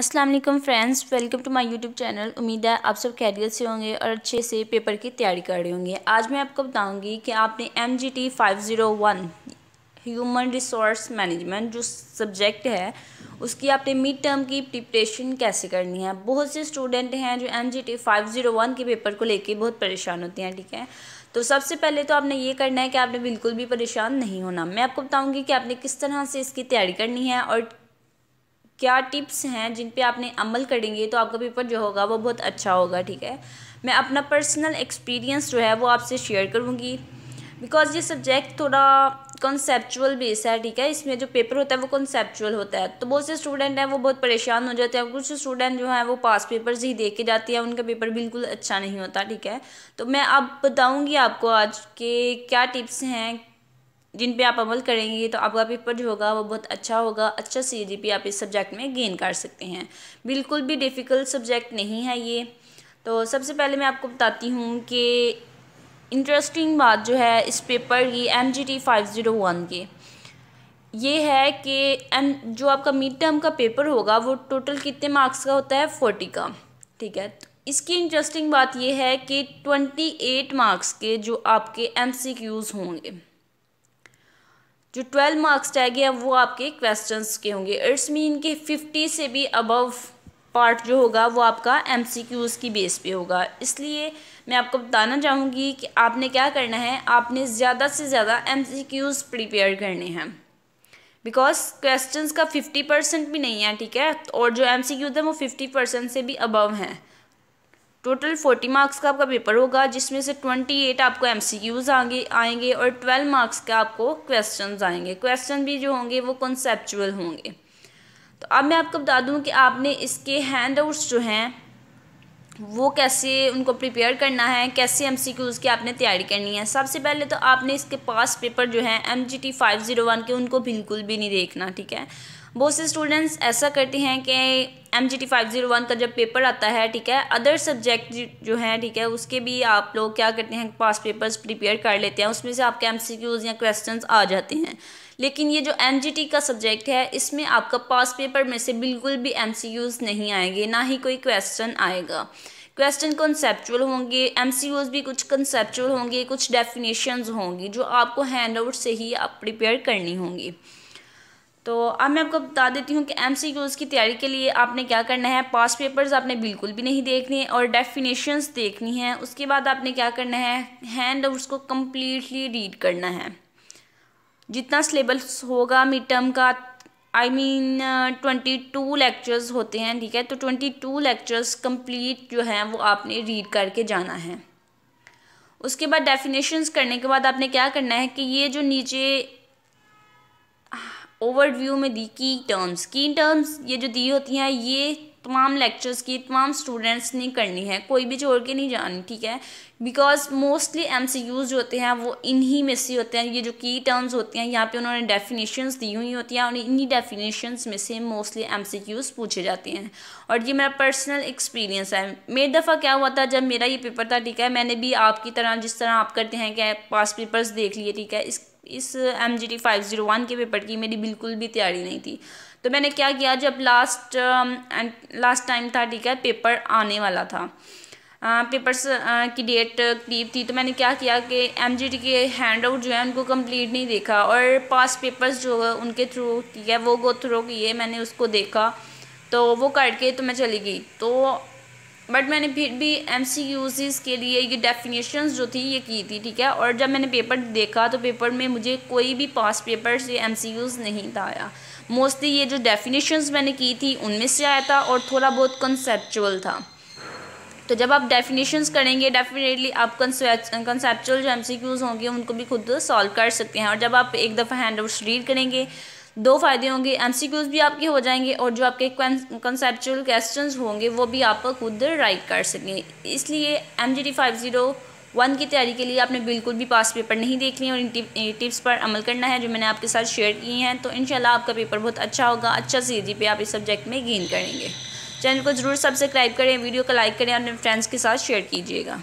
अस्सलाम friends welcome to my YouTube channel उम्मीद है आप सब खैरियत से होंगे और अच्छे से पेपर की तैयारी कर रहे होंगे। आज मैं आपको बताऊँगी कि आपने M G T five zero one human resource management जो सब्जेक्ट है, उसकी आपने मिड टर्म की प्रिपरेशन कैसे करनी है? बहुत से स्टूडेंट हैं जो M G T five zero one के पेपर को लेके बहुत परेशान होते हैं, ठीक है? तो सबसे पहले तो आपने ये करना है कि आपने बिल्कुल भी परेशान नहीं होना। मैं आपको बताऊँगी कि आपने किस तरह से इसकी तैयारी करनी है और क्या टिप्स हैं जिन पे आपने अमल करेंगे तो आपका पेपर जो होगा वो बहुत अच्छा होगा, ठीक है? मैं अपना पर्सनल एक्सपीरियंस जो है वो आपसे शेयर करूँगी। बिकॉज़ ये सब्जेक्ट थोड़ा कॉन्सेप्चुअल बेस है, ठीक है? इसमें जो पेपर होता है वो कॉन्सेप्चुअल होता है। तो बहुत से स्टूडेंट हैं वो बहुत परेशान हो जाते हैं। कुछ स्टूडेंट जो हैं वो पास पेपर्स ही दे के जाती हैं, उनका पेपर बिल्कुल अच्छा नहीं होता, ठीक है? तो मैं अब बताऊँगी आपको आज के क्या टिप्स हैं जिन पे आप अमल करेंगे तो आपका पेपर जो होगा, वो बहुत अच्छा होगा। अच्छा सी जी पी आप इस सब्जेक्ट में गेन कर सकते हैं। बिल्कुल भी डिफ़िकल्ट सब्जेक्ट नहीं है ये। तो सबसे पहले मैं आपको बताती हूँ कि इंटरेस्टिंग बात जो है इस पेपर की M G T five zero one की। ये है कि एम जो आपका मिड टर्म का पेपर होगा, वो टोटल कितने मार्क्स का होता है? फोर्टी का। ठीक है? तो इसकी इंटरेस्टिंग बात ये है कि ट्वेंटी एट मार्क्स के जो आपके एम सी क्यूज़ होंगे। जो ट्वेल्व मार्क्स रह गए वो आपके क्वेश्चंस के होंगे। इट्स मीन के फिफ्टी से भी अबव पार्ट जो होगा, वो आपका एम की बेस पे होगा। इसलिए मैं आपको बताना चाहूँगी कि आपने क्या करना है, आपने ज़्यादा से ज़्यादा एम प्रिपेयर करने हैं। बिकॉज़ क्वेश्चंस का फिफ्टी परसेंट भी नहीं है, ठीक है? और जो एम सी क्यूज़ हैं, वो फिफ्टी परसेंट से भी अबव हैं। टोटल फोर्टी मार्क्स का आपका पेपर होगा, जिसमें से ट्वेंटी एट आपको एम सी क्यूज़ आगे, आएँगे और ट्वेल्व मार्क्स के आपको क्वेश्चन आएँगे। क्वेश्चन भी जो होंगे वो कॉन्सेप्चुअल होंगे। तो अब मैं आपको बता दूँ कि आपने इसके हैंड आउट्स जो हैं, वो कैसे उनको प्रिपेयर करना है, कैसे एम सी क्यूज़ की आपने तैयारी करनी है। सबसे पहले तो आपने इसके पास पेपर जो हैं M G T five zero one के, उनको बिल्कुल भी नहीं देखना, ठीक है? बहुत से स्टूडेंट्स ऐसा करते हैं कि M G T five zero one का जब पेपर आता है, ठीक है अदर सब्जेक्ट जो हैं, ठीक है, उसके भी आप लोग क्या करते हैं पास पेपर्स प्रिपेयर कर लेते हैं, उसमें से आपके एम सी क्यूज़ या क्वेश्चन आ जाते हैं। लेकिन ये जो एम जी टी का सब्जेक्ट है, इसमें आपका पास पेपर में से बिल्कुल भी एम सी क्यूज़ नहीं आएँगे, ना ही कोई क्वेश्चन आएगा। क्वेश्चन कंसेप्चुअल होंगे एम सी भी कुछ कंसेप्चुअल होंगे, कुछ डेफिनेशंस होंगी, जो आपको हैंड आउट से ही आप प्रिपेयर करनी होंगी। तो अब मैं आपको बता देती हूँ कि एम की तैयारी के लिए आपने क्या करना है? पास पेपर्स आपने बिल्कुल भी नहीं देखने और डेफिनेशंस देखनी है। उसके बाद आपने क्या करना है? हैंड उसको कम्प्लीटली रीड करना है। जितना सिलेबस होगा मिड टर्म का I mean twenty two lectures होते हैं, ठीक है? तो ट्वेंटी टू लेक्चर्स कंप्लीट जो हैं, वो आपने रीड करके जाना है। उसके बाद डेफिनेशंस करने के बाद आपने क्या करना है कि ये जो नीचे ओवरव्यू में दी की टर्म्स की टर्म्स ये जो दी होती हैं, ये तमाम लेक्चर्स की, तमाम स्टूडेंट्स ने करनी है। कोई भी छोड़ के नहीं जानी, ठीक है? Because mostly M C Qs जो होते हैं, वो इन्हीं में से होते हैं। ये जो की टर्म्स होती हैं, यहाँ पे उन्होंने डेफिनेशंस दी हुई होती हैं और इन्हीं डेफिनेशंस में से मोस्टली एम सी क्यूज़ पूछे जाते हैं। और ये मेरा पर्सनल एक्सपीरियंस है। मेरी दफ़ा क्या हुआ था, जब मेरा ये पेपर था, ठीक है? मैंने भी आपकी तरह जिस तरह आप करते हैं, क्या पास पेपर्स देख लिए, ठीक है? इस इस M G T five zero one के पेपर की मेरी बिल्कुल भी तैयारी नहीं थी। तो मैंने क्या किया जब लास्ट एंड लास्ट टाइम था ठीक है पेपर आने वाला था। पेपर्स uh, की डेट करीब थी तो मैंने क्या किया कि एम जी टी के हैंड आउट जो है उनको कंप्लीट नहीं देखा और पास पेपर्स जो है उनके थ्रू ठीक है वो गो थ्रू किए मैंने उसको देखा। तो वो करके तो मैं चली गई। तो बट मैंने फिर भी एम के लिए ये डेफिनेशन जो थी, ये की थी, ठीक है? और जब मैंने पेपर देखा तो पेपर में मुझे कोई भी पास पेपर से एम नहीं था आया। मोस्टली ये जो डेफिनेशंस मैंने की थी, उनमें से आया था और थोड़ा बहुत कंसेप्चुअल था। तो जब आप डेफिनेशंस करेंगे डेफिनेटली आप कंसेप्चुअल जो एम होंगे, उनको भी खुद सॉल्व कर सकते हैं। और जब आप एक दफ़ा हैंड आउट्स रीड करेंगे दो फ़ायदे होंगे एम भी आपके हो जाएँगे और जो आपके कंसेप्चुअल क्वेश्चन होंगे, वो भी आप खुद राइट कर सकेंगे इसलिए M G T five zero one की तैयारी के लिए आपने बिल्कुल भी पास पेपर नहीं देख लिया और इन टिप्स पर अमल करना है, जो मैंने आपके साथ शेयर किए हैं। तो इन आपका पेपर बहुत अच्छा होगा अच्छा सी जी पे आप इस सब्जेक्ट में गेन करेंगे। चैनल को ज़रूर सब्सक्राइब करें, वीडियो को लाइक करें और अपने फ्रेंड्स के साथ शेयर कीजिएगा।